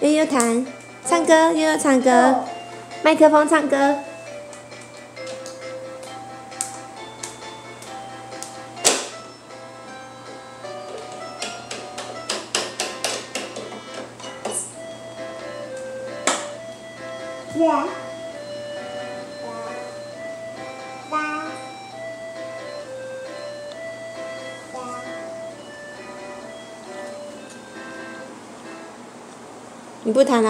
悠悠弹，唱歌，悠悠唱歌，麦克风唱歌。你不弹了？